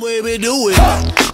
Baby, do it.